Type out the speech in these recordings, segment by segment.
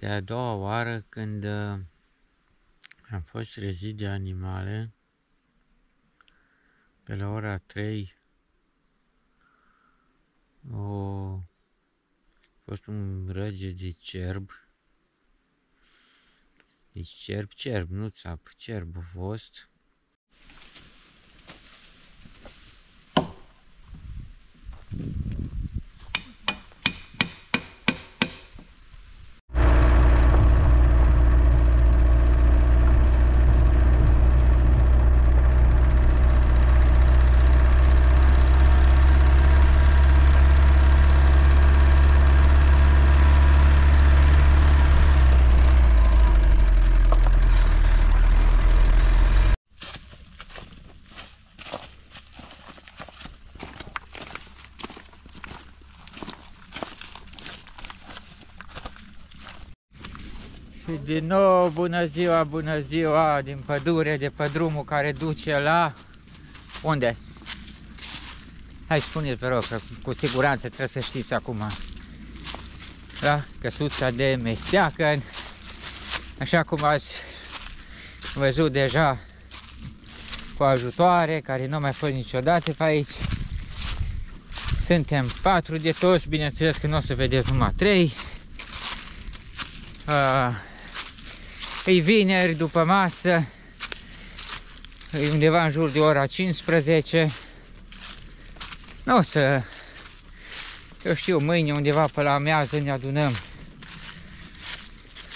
de a doua oară când uh, am fost rezid de animale pe la ora 3 o fost un răge de cerb. Deci cerb, cerb, nu țap, cerb a fost din nou, bună ziua, bună ziua, din pădure, de pe drumul care duce la... Unde? Hai spuneți, vă rog, că cu siguranță trebuie să știți acum. La căsuța de mesteacă, așa cum ați văzut deja cu ajutoare, care nu mai fost niciodată pe aici. Suntem patru de toți, bineînțeles că nu o să vedeți numai trei. Uh, E vineri după masă, e undeva în jur de ora 15. Nu o să, eu știu, mâine undeva pe la amiază ne adunăm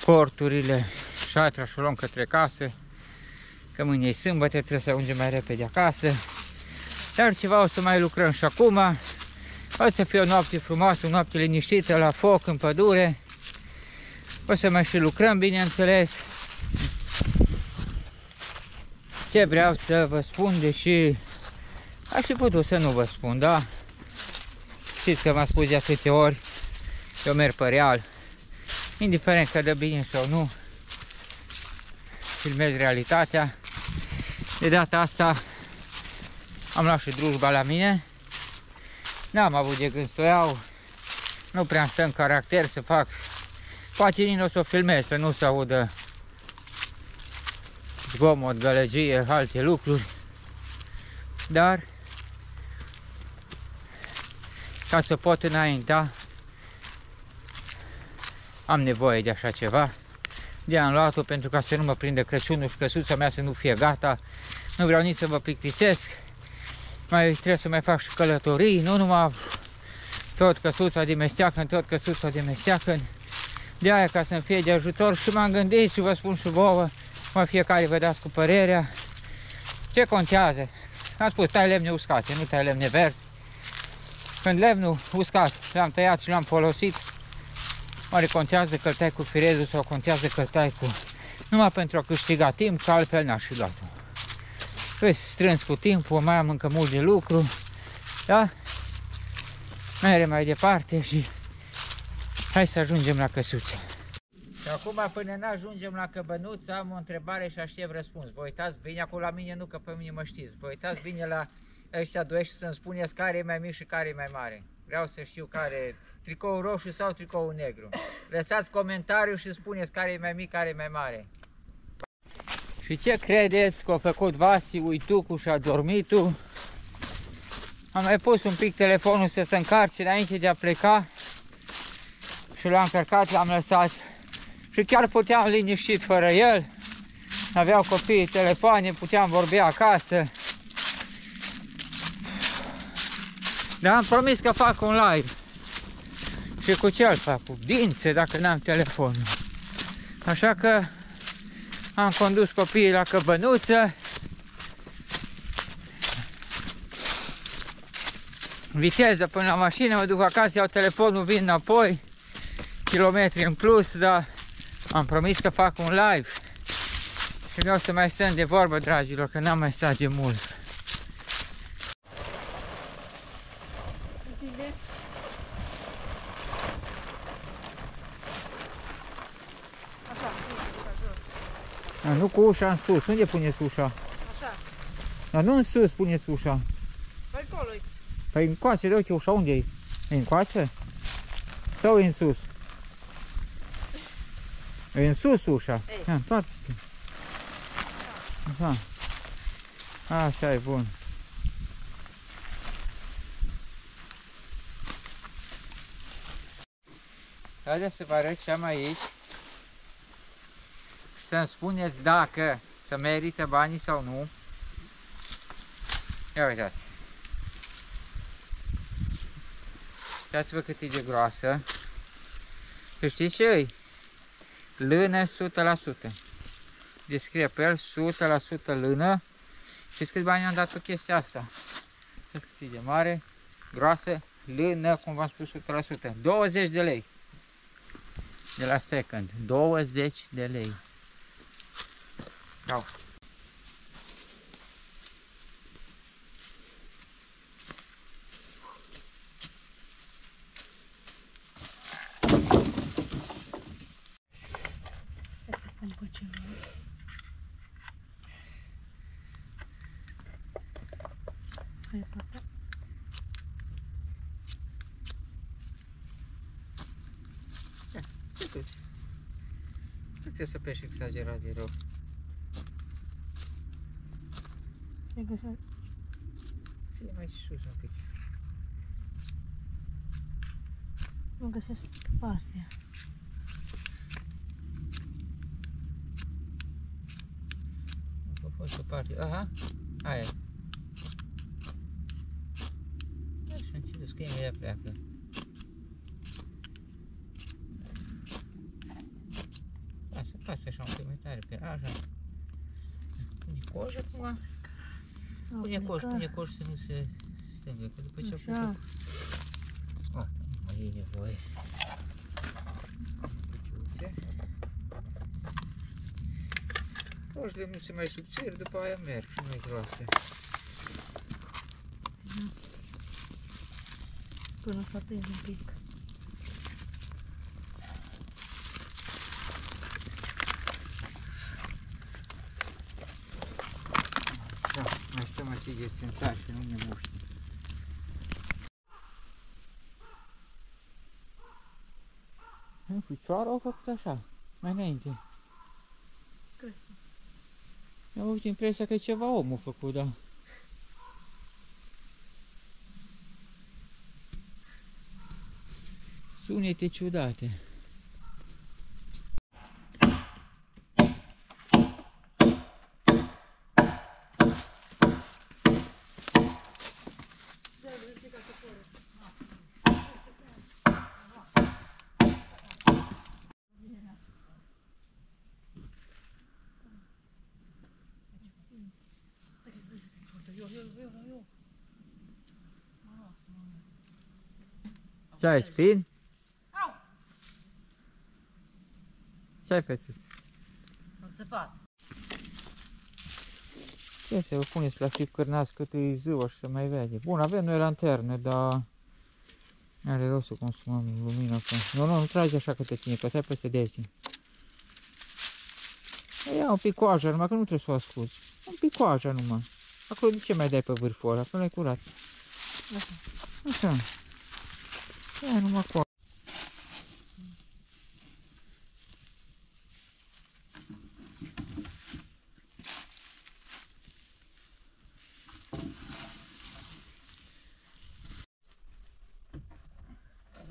corturile, șatra și o luăm către casă, că mâine e sâmbătă, trebuie să ajungem mai repede acasă. Dar ceva o să mai lucrăm și acum. O să fie o noapte frumoasă, o noapte liniștită la foc, în pădure. O să mai și lucrăm, bineînțeles. Ce vreau să vă spun, deși aș fi putut să nu vă spun, da? Știți că m-a spus de atâtea ori, eu merg pe real, indiferent că dă bine sau nu, filmez realitatea. De data asta am luat și drujba la mine, n-am avut de gând să o iau, nu prea am în caracter să fac, poate nici o să o filmez, să nu se audă zgomot, gălăgie, alte lucruri, dar ca să pot înainta am nevoie de așa ceva. De am luat-o pentru ca să nu mă prindă Crăciunul și căsuța mea să nu fie gata. Nu vreau nici să vă plictisesc. Mai trebuie să mai fac și călătorii, nu numai tot căsuța de mesteacă, tot căsuța de mesteacă. De aia ca să-mi fie de ajutor și m-am gândit și vă spun și vouă Mă, fiecare vă dați cu părerea. Ce contează? Am spus, tai lemne uscate, nu tai lemne verzi. Când lemnul uscat l-am tăiat și l-am folosit, oare contează că tai cu firezul sau contează că tai cu... Numai pentru a câștiga timp, că altfel n-aș fi luat-o. Păi, strâns cu timpul, mai am încă mult de lucru, da? Mergem mai departe și hai să ajungem la căsuță. Și acum, până ne ajungem la căbănuță, am o întrebare și aștept răspuns. Vă uitați bine acolo la mine, nu că pe mine mă știți. Vă uitați bine la ăștia doi și să-mi spuneți care e mai mic și care e mai mare. Vreau să știu care tricou roșu sau tricou negru. Lăsați comentariu și spuneți care e mai mic, care e mai mare. Și ce credeți că a făcut Vasi, uitucu și a dormitul? Am mai pus un pic telefonul să se încarce înainte de a pleca și l-am încărcat, l-am lăsat și chiar puteam liniștit fără el. Aveau copiii telefoane, puteam vorbi acasă. Dar am promis că fac un live. Și cu ce fac? Cu dințe dacă n-am telefonul. Așa că am condus copiii la căbănuță. Viteză până la mașină, mă duc acasă, iau telefonul, vin înapoi. Kilometri în plus, dar am promis că fac un live și vreau să mai stăm de vorbă, dragilor, că n-am mai stat de mult. Așa, A, nu cu ușa în sus. Unde puneți ușa? Așa. Dar nu în sus puneți ușa. Păi acolo -i. Păi încoace, de uite ușa unde e? E încoace? Sau e în sus? E în sus ușa. Ei. Ia, întoarce-te. Așa. Așa e bun. Haideți să vă arăt ce am aici. Și să-mi spuneți dacă să merită banii sau nu. Ia uitați. Uitați-vă cât e de groasă. Și știți ce e? Lână 100%. Descrie pe el 100% lână. Știți câți bani am dat pe chestia asta? Știți cât e de mare, groasă, lână, cum v-am spus 100%. 20 de lei. De la second. 20 de lei. Dau. Nu trebuie să pești exagerat rău. E găsit. Ție mai sus un pic. Nu găsesc partea. A fost o parte. Aha, aia e. Așa, înțeles că ea pleacă. Pasă așa un tare pe așa. Pune coș acum. Pune coș, pune coș să nu se stângă, că după ce a. Oh, nu mai e nevoie. Piciuțe. Coșele nu se mai subțiri, după aia merg și mai groase. Până să aprind un pic. Mai stăm aici de țânțari, că nu ne muști. În picioară au făcut așa, mai înainte. Cred. Am avut impresia că e ceva omul făcut, da. Sunete ciudate. Ce ai, spin? Au! Ce ai pățit? Am țăpat. Ce să vă puneți la chip cârnați cât e ziua și să mai vede. Bun, avem noi lanternă, dar are rost să consumăm lumina acum. Nu, nu, nu trage așa câte tine, că stai peste deții. Ia un pic coajă, numai că nu trebuie să o asculti. Un pic coajă numai. Acolo de ce mai dai pe vârful ăla? Că nu-i curat. Așa. Ia numai coajă.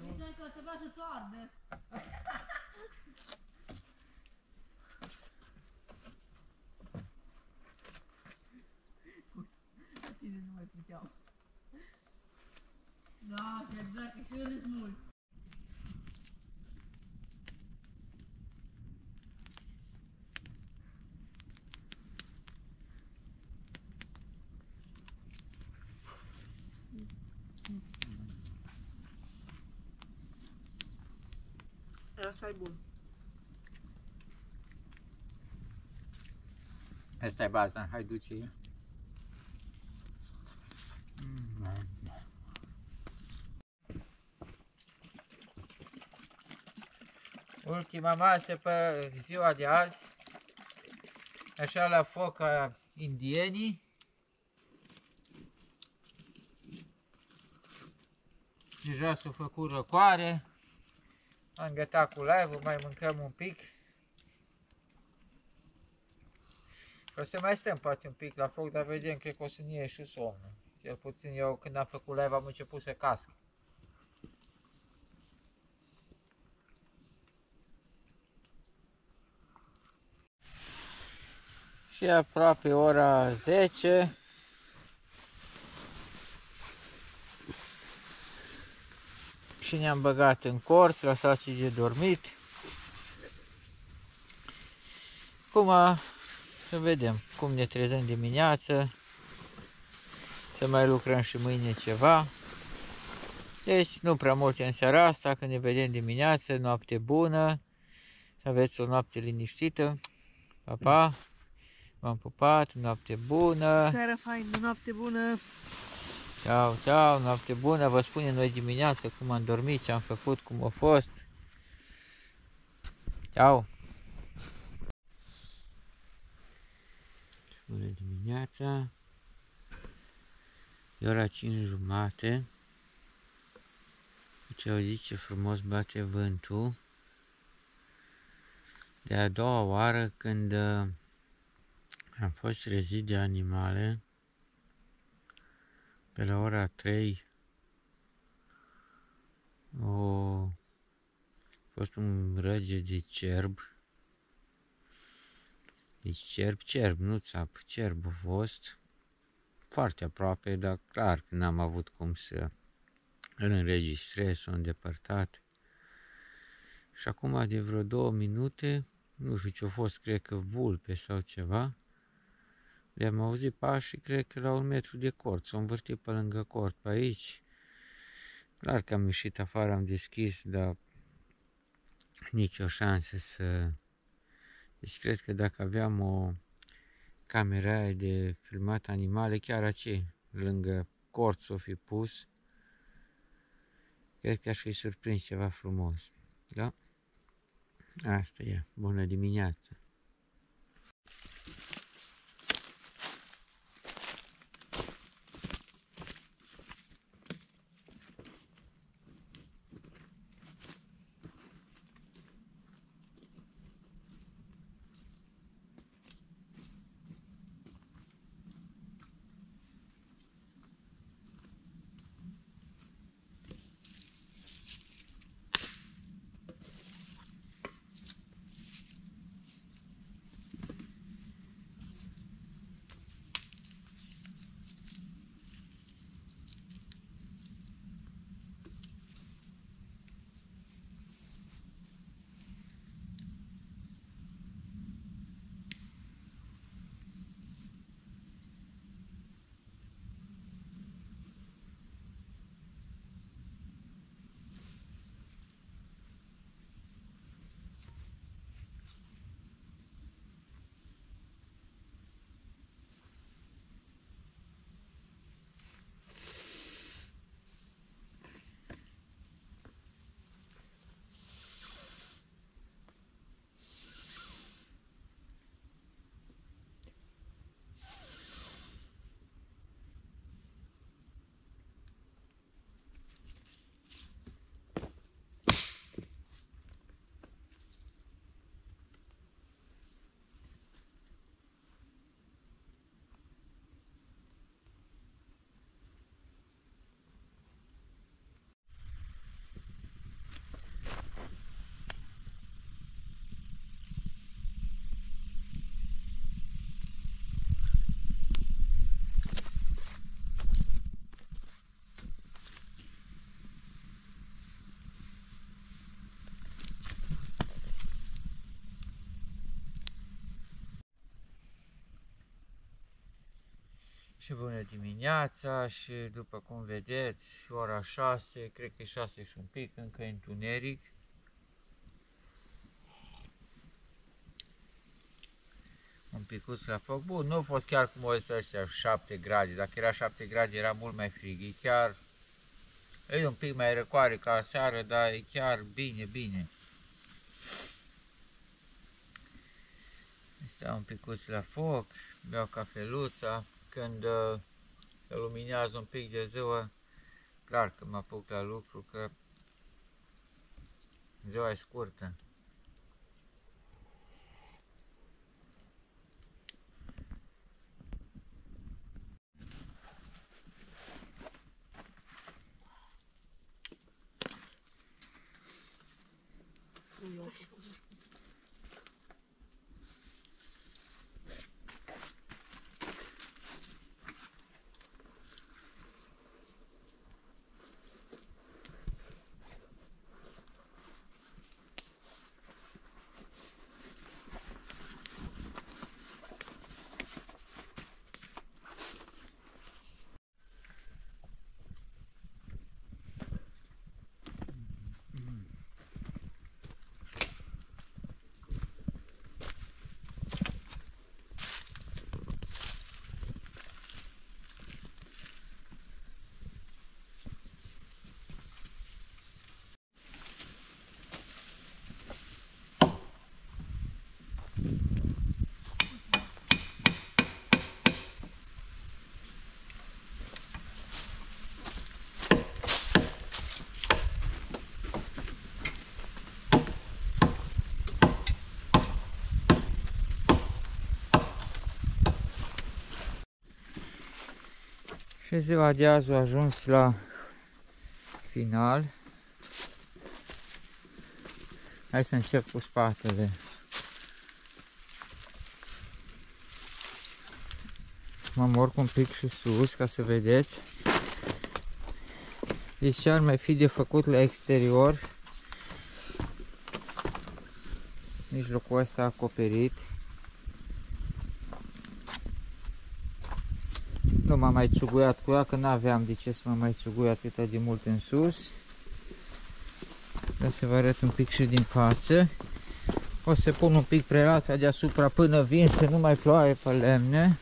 Uite că se vrea să-ți arde. Tine nu mai puteau. Da, ce dracu, și eu le mult. Asta e bun. Asta e baza, hai duce Ultima masă pe ziua de azi, așa la foc ca indienii. Deja s-a făcut răcoare, am gătat cu live mai mâncăm un pic. O să mai stăm poate un pic la foc, dar vedem, cred că o să-mi ieși și somnul. Cel puțin eu când am făcut live am început să casc. Și aproape ora 10. Și ne-am băgat în cort, lăsat și de dormit. Acum să vedem cum ne trezăm dimineață. Să mai lucrăm și mâine ceva. Deci nu prea mult în seara asta, când ne vedem dimineață, noapte bună. Să aveți o noapte liniștită. Pa, pa! M-am pupat, noapte bună! Seara faină, noapte bună. Ceau, ceau, noapte bună, vă spunem noi dimineață cum am dormit, ce am făcut, cum a fost. Ceau! Bună dimineața! E ora 5 jumate. Ce auziți ce frumos bate vântul. De a doua oară când uh, am fost rezit de animale, pe la ora 3 o a fost un răge de cerb. Deci cerb, cerb, nu țap, cerb a fost. Foarte aproape, dar clar că n-am avut cum să îl înregistrez, s-a îndepărtat. Și acum de vreo două minute, nu știu ce a fost, cred că vulpe sau ceva, le-am auzit pași și cred că la un metru de cort, s-au învârtit pe lângă cort, pe aici. Clar că am ieșit afară, am deschis, dar nicio șansă să... Deci cred că dacă aveam o cameră aia de filmat animale, chiar aceea, lângă cort s-o fi pus, cred că aș fi surprins ceva frumos. Da? Asta e. Bună dimineața! Și bună dimineața și după cum vedeți, ora 6, cred că e 6 și un pic, încă e întuneric. Un picuț la foc. Bun, nu a fost chiar cum o să ăștia 7 grade. Dacă era 7 grade era mult mai frig. E chiar, e un pic mai răcoare ca seară, dar e chiar bine, bine. Stau un picuț la foc, beau cafeluța când uh, se luminează un pic de ziua, clar că mă apuc la lucru, că ziua e scurtă. Și ziua de azi a ajuns la final. Hai să încep cu spatele. Mă morc un pic și sus ca să vedeți. Deci ce ar mai fi de făcut la exterior. Mijlocul ăsta acoperit. M-am mai ciuguiat cu ea, că n-aveam de ce să mă mai ciugui atât de mult în sus. Ca să vă arăt un pic și din față. O să pun un pic prelata deasupra până vin să nu mai ploaie pe lemne.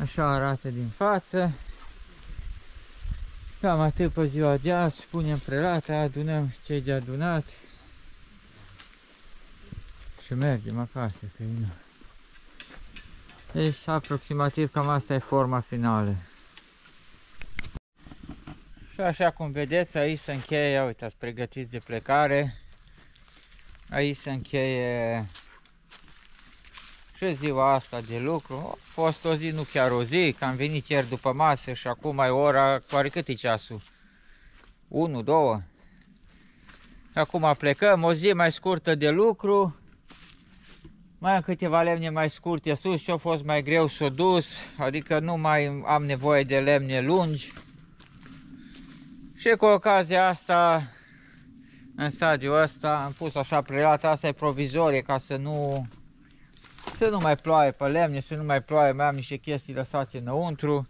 Așa arată din față. Cam atât pe ziua de azi, punem prelata, adunăm ce de adunat și mergem acasă, că nu. Deci, aproximativ cam asta e forma finală. Și așa cum vedeți, aici se încheie, uitați, pregătiți de plecare. Aici se încheie și ziua asta de lucru. A fost o zi, nu chiar o zi, că am venit ieri după masă și acum mai ora, care cât e ceasul? 1, 2. Acum plecăm, o zi mai scurtă de lucru. Mai am câteva lemne mai scurte sus și a fost mai greu să o dus, adică nu mai am nevoie de lemne lungi. Și cu ocazia asta, în stadiul ăsta, am pus așa prelata, asta e provizorie ca să nu, să nu mai ploaie pe lemne, să nu mai ploaie, mai am niște chestii lăsate înăuntru.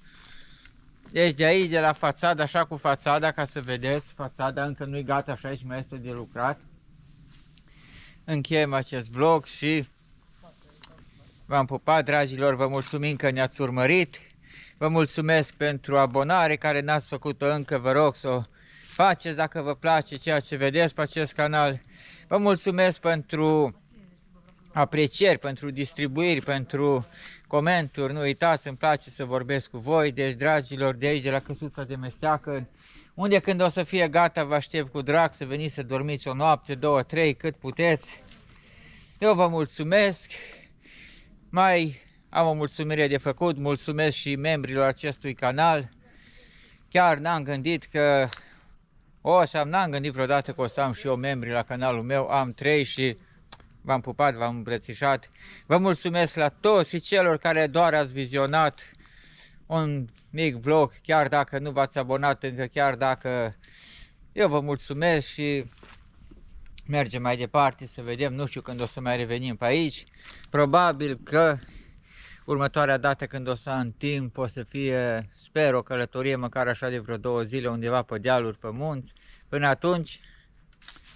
Deci de aici, de la fațada, așa cu fațada, ca să vedeți, fațada încă nu e gata, așa aici mai este de lucrat. Încheiem acest vlog și V-am pupat, dragilor, vă mulțumim că ne-ați urmărit. Vă mulțumesc pentru abonare care n-ați făcut-o încă, vă rog să o faceți dacă vă place ceea ce vedeți pe acest canal. Vă mulțumesc pentru aprecieri, pentru distribuiri, pentru comenturi. Nu uitați, îmi place să vorbesc cu voi. Deci, dragilor, de aici, de la Căsuța de Mesteacă, unde când o să fie gata, vă aștept cu drag să veniți să dormiți o noapte, două, trei, cât puteți. Eu vă mulțumesc. Mai am o mulțumire de făcut, mulțumesc și membrilor acestui canal. Chiar n-am gândit că o să am, n-am gândit vreodată că o să am și eu membri la canalul meu, am trei și v-am pupat, v-am îmbrățișat. Vă mulțumesc la toți și celor care doar ați vizionat un mic vlog, chiar dacă nu v-ați abonat încă, chiar dacă eu vă mulțumesc și mergem mai departe să vedem, nu știu când o să mai revenim pe aici. Probabil că următoarea dată când o să am timp o să fie, sper, o călătorie măcar așa de vreo două zile undeva pe dealuri, pe munți. Până atunci,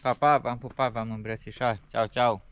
pa, pa, v-am pupat, v-am îmbrățișat. Ceau, ceau!